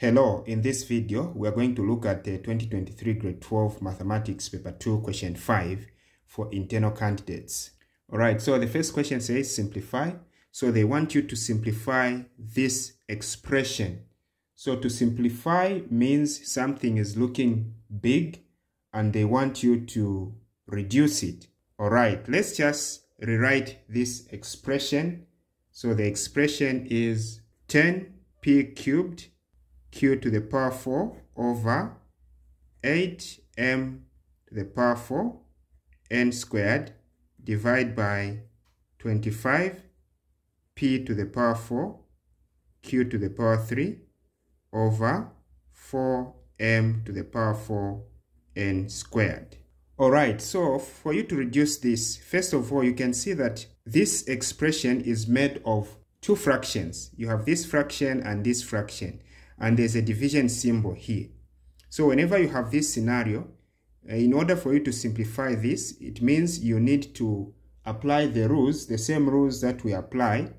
Hello, in this video, we are going to look at the 2023 grade 12 mathematics paper 2 question 5 for internal candidates. All right, so the first question says simplify. So they want you to simplify this expression. So to simplify means something is looking big and they want you to reduce it. All right, let's just rewrite this expression. So the expression is 10p cubed q to the power 4 over 8m to the power 4 n squared divided by 25 p to the power 4 q to the power 3 over 4m to the power 4 n squared. Alright, so for you to reduce this, first of all, you can see that this expression is made of two fractions. You have this fraction and this fraction and there's a division symbol here. So whenever you have this scenario, uh, in order for you to simplify this, it means you need to apply the rules, the same rules that we apply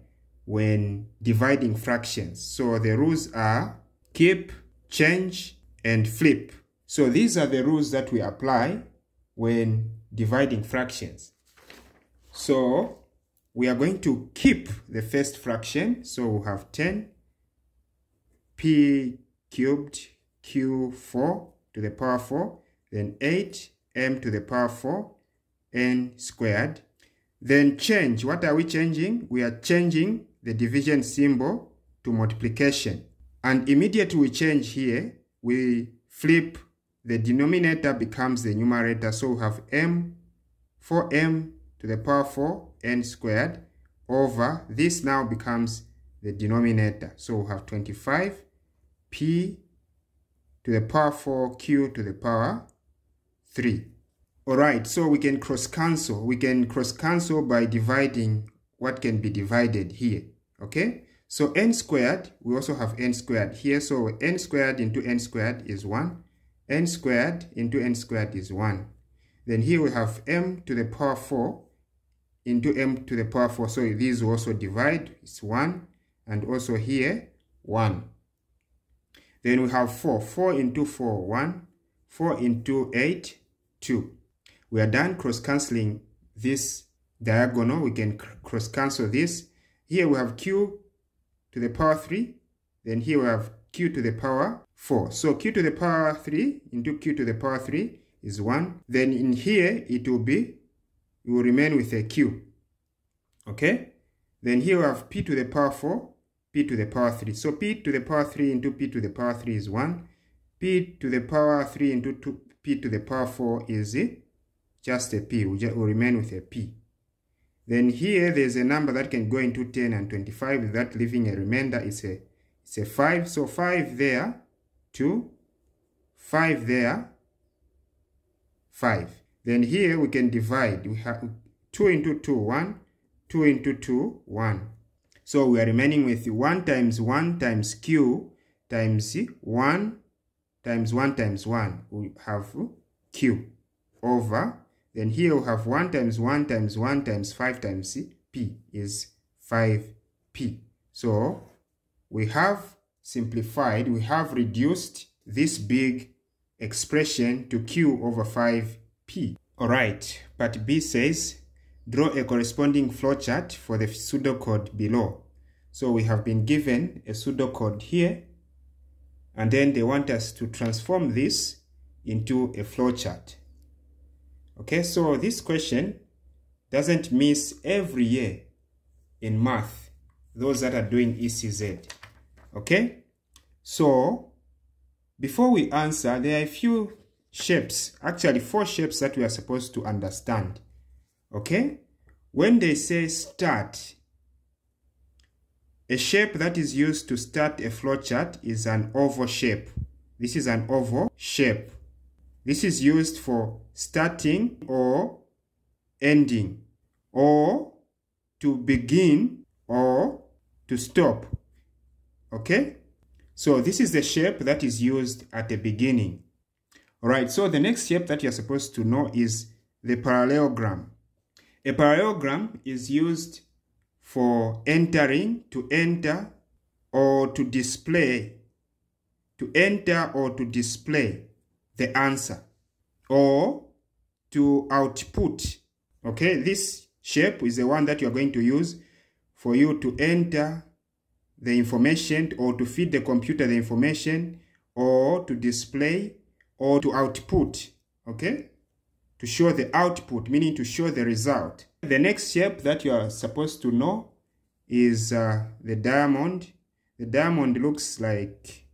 when dividing fractions. So the rules are keep, change, and flip. So these are the rules that we apply when dividing fractions. So we are going to keep the first fraction. So we have 10 p cubed q4 to the power 4, then 8m to the power 4, n squared. Then change. What are we changing? We are changing the division symbol to multiplication. And immediately we change here, we flip the denominator becomes the numerator. So we have m 4m to the power 4 n squared over this now becomes the denominator. So we have 25 p to the power 4 q to the power 3. Alright, so we can cross cancel. We can cross cancel by dividing what can be divided here. Okay, so n squared, we also have n squared here. So n squared into n squared is 1. n squared into n squared is 1. Then here we have m to the power 4 into m to the power 4. So these also divide, it's 1. And also here, 1. Then we have 4. 4 into 4, 1. 4 into 8, 2. We are done cross-cancelling this diagonal. We can cross-cancel this. Here we have q to the power 3. Then here we have q to the power 4. So q to the power 3 into q to the power 3 is 1. Then in here it will be, it will remain with a q. Okay? Then here we have p to the power 4 p to the power 3. So p to the power 3 into p to the power 3 is 1. p to the power 3 into 2, p to the power 4 is just a p. We will remain with a p. Then here there's a number that can go into 10 and 25 without leaving a remainder. It's a, it's a 5. So 5 there, 2, 5 there, 5. Then here we can divide. We have 2 into 2, 1. 2 into 2, 1. So we are remaining with 1 times 1 times q times 1 times 1 times 1. We have q over. Then here we have 1 times 1 times 1 times 5 times p is 5p. So we have simplified, we have reduced this big expression to q over 5p. Alright, but B says draw a corresponding flowchart for the pseudocode below. So we have been given a pseudocode here, and then they want us to transform this into a flowchart. Okay, so this question doesn't miss every year in math, those that are doing ECZ. Okay, so before we answer, there are a few shapes, actually four shapes that we are supposed to understand. Okay? When they say start, a shape that is used to start a flowchart is an oval shape. This is an oval shape. This is used for starting or ending or to begin or to stop. Okay? So this is the shape that is used at the beginning. Alright, so the next shape that you're supposed to know is the parallelogram. A parallelogram is used for entering, to enter, or to display, to enter or to display the answer or to output. Okay, this shape is the one that you are going to use for you to enter the information or to feed the computer the information or to display or to output. Okay, to show the output, meaning to show the result. The next shape that you are supposed to know is uh, the diamond. The diamond looks like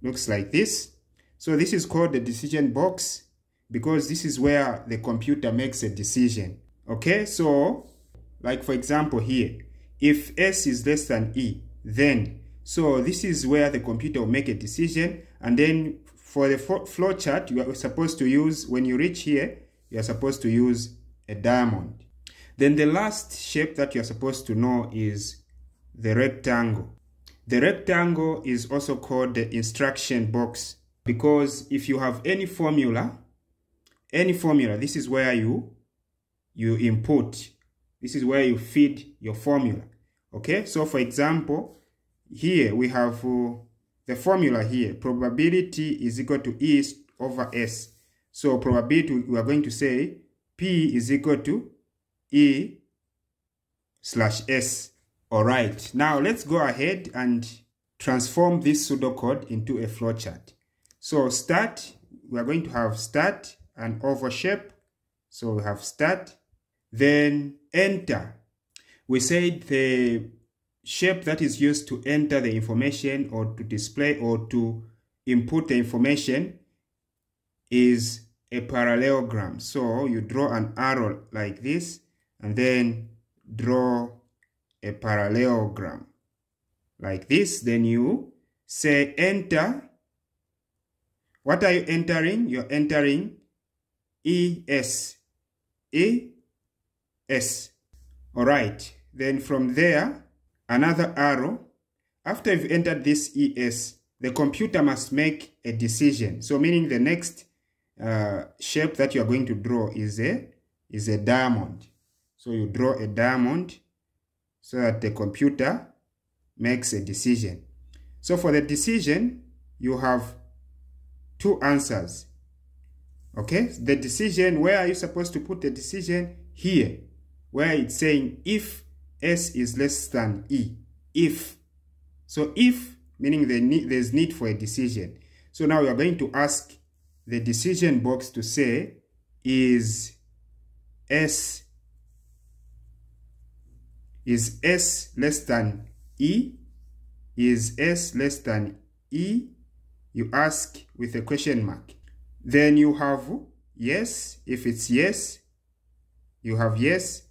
looks like this. So this is called the decision box because this is where the computer makes a decision. Okay, so like for example here, if S is less than E, then, so this is where the computer will make a decision and then for the flow chart, you are supposed to use, when you reach here, you are supposed to use a diamond. Then the last shape that you are supposed to know is the rectangle. The rectangle is also called the instruction box because if you have any formula, any formula, this is where you, you input. This is where you feed your formula. Okay, so for example, here we have uh, the formula here, probability is equal to E oval S. So probability, we are going to say P is equal to E slash S. All right, now let's go ahead and transform this pseudocode into a flowchart. So start, we are going to have start and over shape. So we have start, then enter. We said the shape that is used to enter the information or to display or to input the information is a parallelogram. So you draw an arrow like this and then draw a parallelogram like this. Then you say enter. What are you entering? You're entering ES. ES. All right. Then from there, another arrow. After you've entered this ES, the computer must make a decision. So meaning the next uh, shape that you are going to draw is a, is a diamond. So you draw a diamond so that the computer makes a decision. So for the decision, you have two answers. Okay, the decision, where are you supposed to put the decision? Here, where it's saying if S is less than E. If. So if, meaning need, there's need for a decision. So now we are going to ask the decision box to say, is S is S less than E? Is S less than E? You ask with a question mark. Then you have yes. If it's yes, you have yes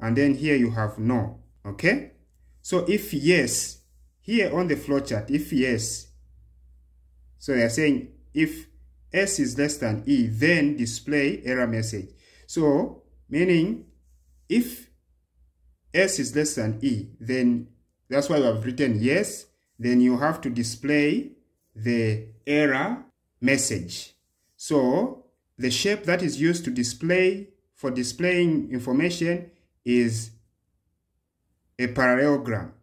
and then here you have no okay? So if yes here on the flowchart if yes so they are saying if s is less than e then display error message. So meaning if s is less than e then that's why we have written yes then you have to display the error message. So the shape that is used to display for displaying information is a parallelogram.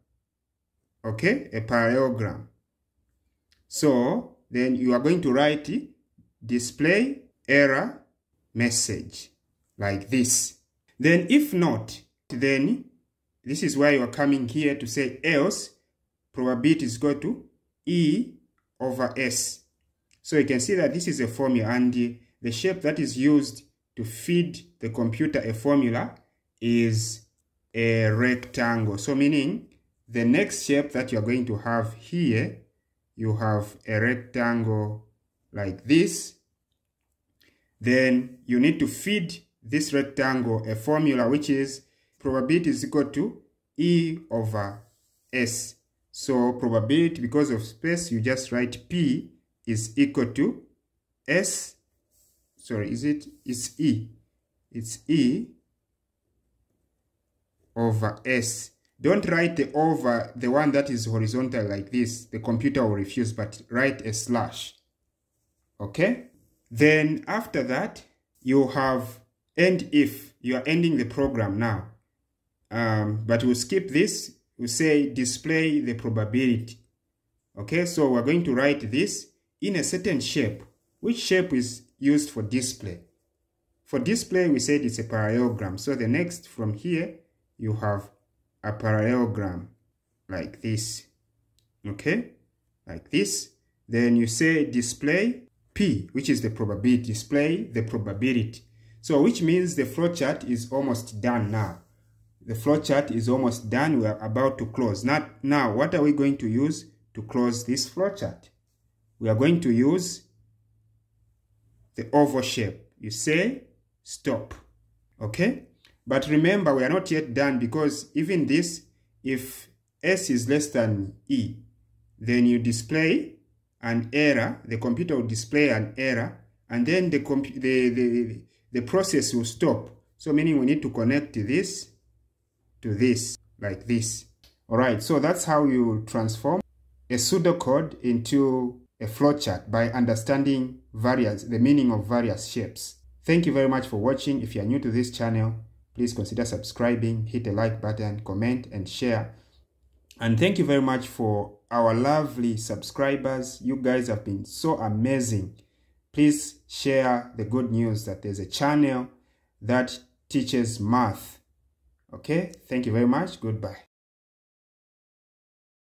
Okay, a parallelogram. So then you are going to write display error message like this. Then if not, then this is why you are coming here to say else probability is equal to E over S. So you can see that this is a formula and the shape that is used to feed the computer a formula is a rectangle. So meaning the next shape that you're going to have here, you have a rectangle like this. Then you need to feed this rectangle a formula which is probability is equal to E over S. So probability, because of space, you just write P is equal to S. Sorry, is it? It's E. It's E over S. Don't write the over, the one that is horizontal like this. The computer will refuse, but write a slash. Okay? Then after that, you have end if. You are ending the program now. Um, but we'll skip this. We'll say display the probability. Okay, so we're going to write this in a certain shape. Which shape is used for display? For display, we said it's a parallelogram. So the next from here, you have a parallelogram like this. Okay, like this. Then you say display P, which is the probability. Display the probability. So which means the flowchart is almost done now. The flowchart is almost done. We are about to close. Now, now, what are we going to use to close this flowchart? We are going to use the oval shape. You say stop. Okay? But remember, we are not yet done because even this, if S is less than E, then you display an error. The computer will display an error, and then the, the, the, the process will stop. So meaning we need to connect this to this, like this. Alright, so that's how you transform a pseudocode into a flowchart by understanding various, the meaning of various shapes. Thank you very much for watching. If you are new to this channel, please consider subscribing, hit the like button, comment and share. And thank you very much for our lovely subscribers. You guys have been so amazing. Please share the good news that there's a channel that teaches math. Okay, thank you very much. Goodbye.